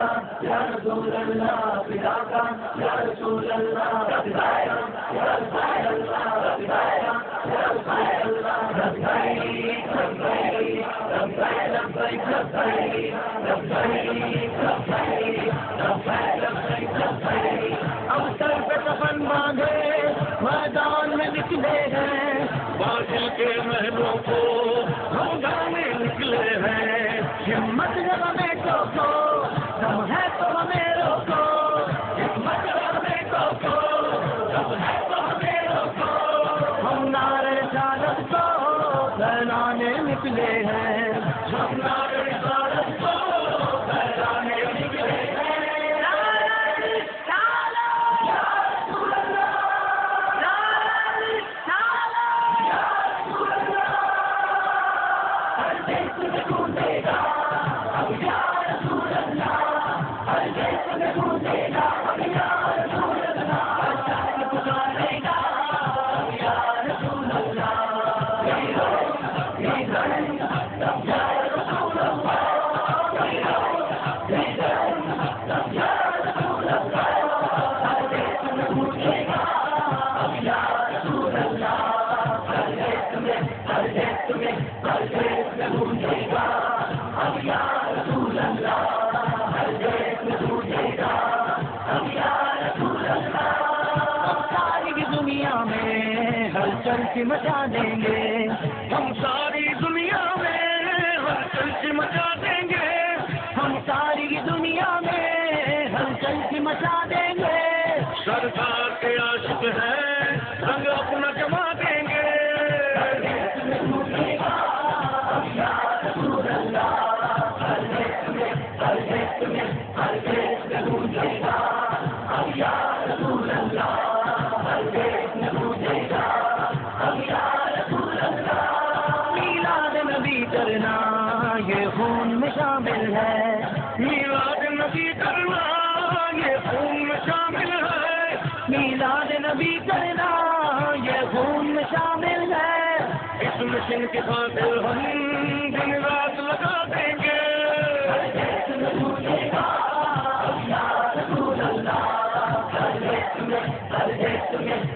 अवसर रसूल अल्लाह पे कफन बांधे मैदान में निकले हैं। बादल के महलों को में मचा देंगे। हम सारी दुनिया में हम की मचा देंगे। हम सारी दुनिया में हम की मचा देंगे। सरकार के आशिक है, रंग अपना जमा मीलाद नबी करना, ये खून में शामिल है। इस मिशन के खातिर हम दिन रात लगा देंगे। सरकार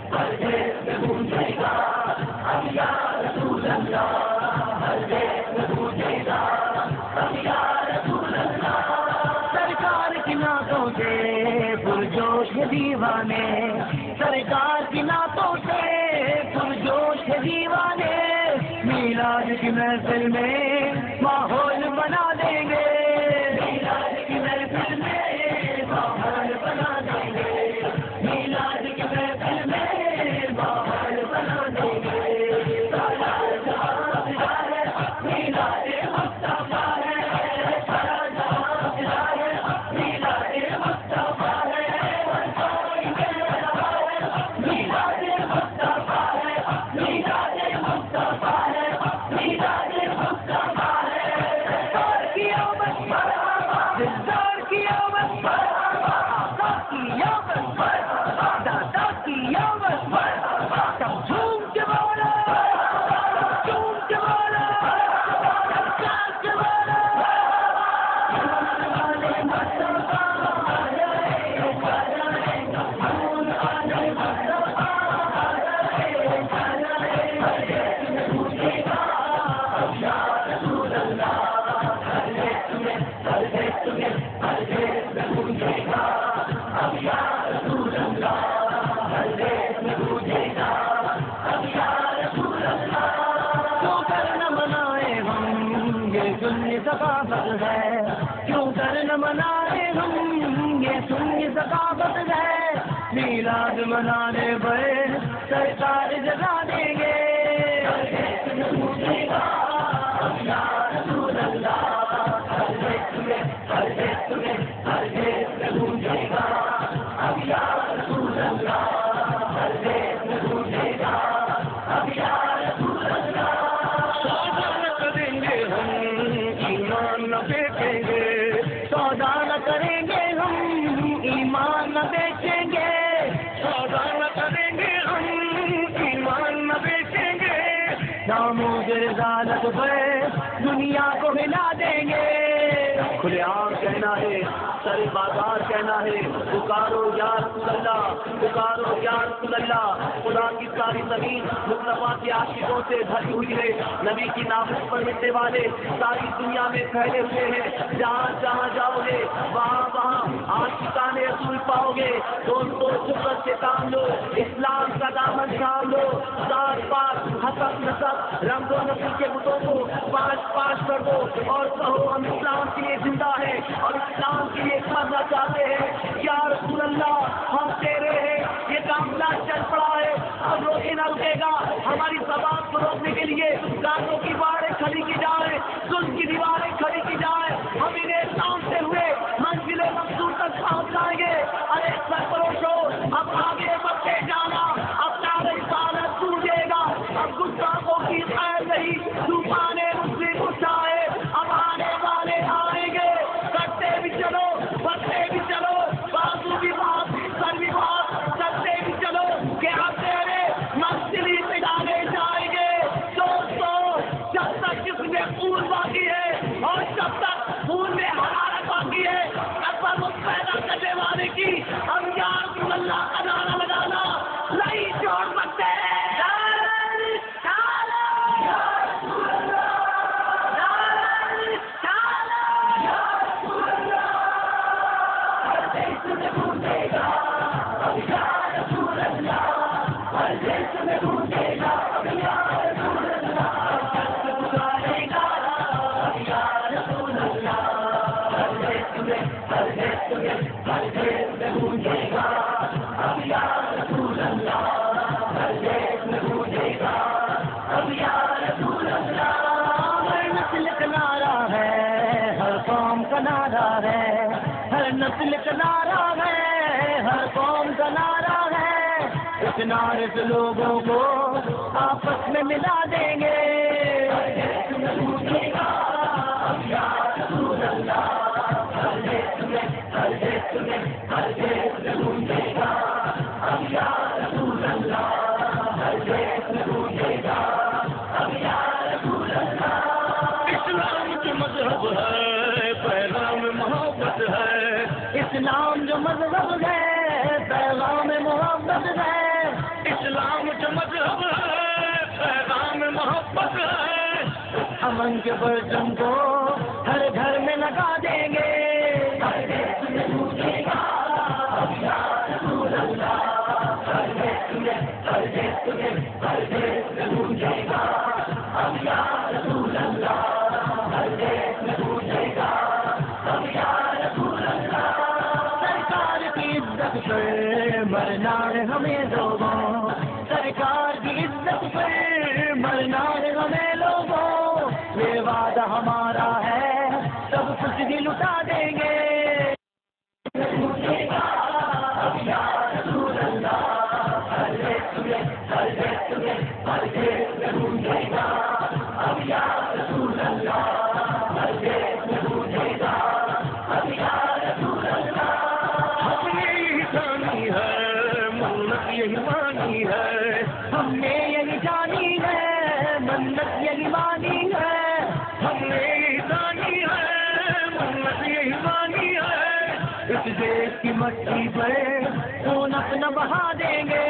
मना रहे हम ये सुनिए सकाफत है। मीलाद मना रहे सरकार जगा देंगे। हर सारे बाज़ार कहना है, पुकारो यार अल्लाह पुकारो यार अल्लाह खुदा की सारी ज़मीन मुस्तफ़ा के आशिकों से भरी हुई है। नबी की नामों पर मिलने वाले सारी दुनिया में फैले हुए हैं। जहाँ जहाँ जाओगे, वहाँ वहाँ आशिकान रसूल पाओगे। दोस्तों शुक्र से काम लो इस्लाम का दामन थाम लो। सात पास हसब रंगो नस्ल के बुतों को पाँच पाँच कर दो और कहो हम इस्लाम के लिए ज़िंदा है और इस्लाम के लिए मरना चाहते हैं। या रसूल अल्लाह हम तेरे हैं। ये कामला चल पड़ा है। अब रोके ना रुकेगा। हमारी जबान को रोकने के लिए गानों की बारें खड़ी की जाए सुन की दीवारें खड़ी की जाए। हम इन्हें सामते हुए, मंजिल मकसूद तक पहुँच जाएँगे अरे सरपरोशो अब आगे हर नस्ल का इस नारे से लोगों को आपस में मिला देंगे। मज़हब है मोहब्बत है अमन के परचम को हर घर में लगा देंगे सरकार की इज़्ज़त पर मरना है हमें मन्नत यही मानी है। इस देश की मट्टी पर खून अपना बहा देंगे।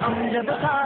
I'm just a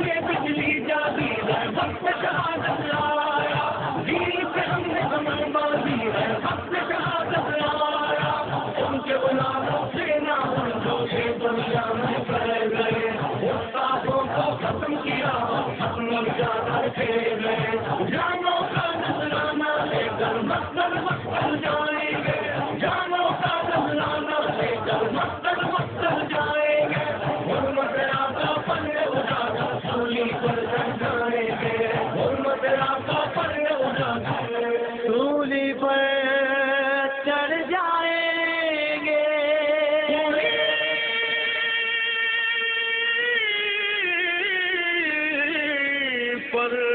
में बिजली जाती पर